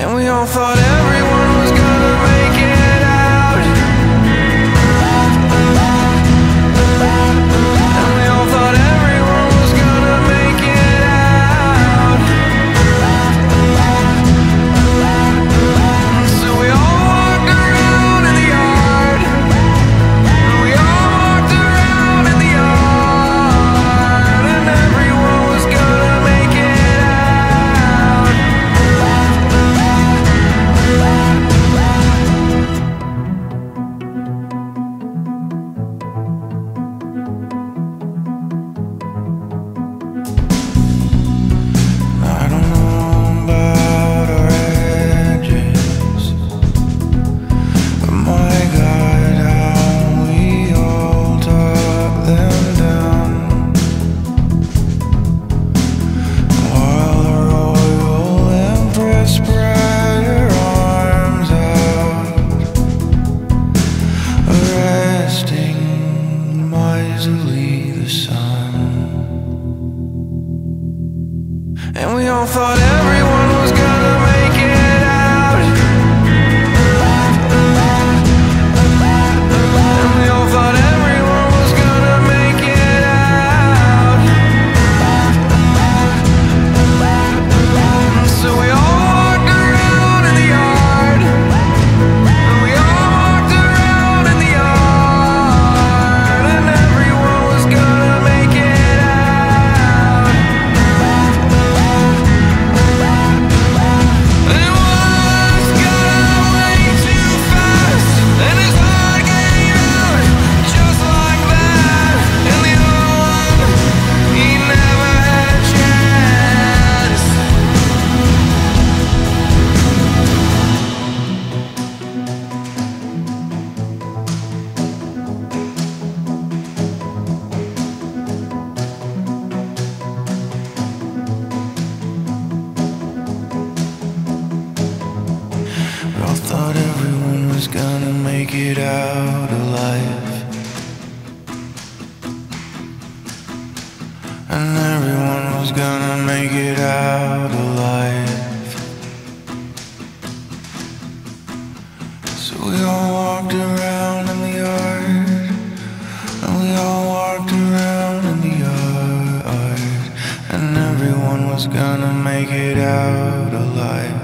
And we all thought every don't thought I thought everyone was gonna make it out alive. And everyone was gonna make it out alive. So we all walked around in the yard. And we all walked around in the yard. And everyone was gonna make it out alive.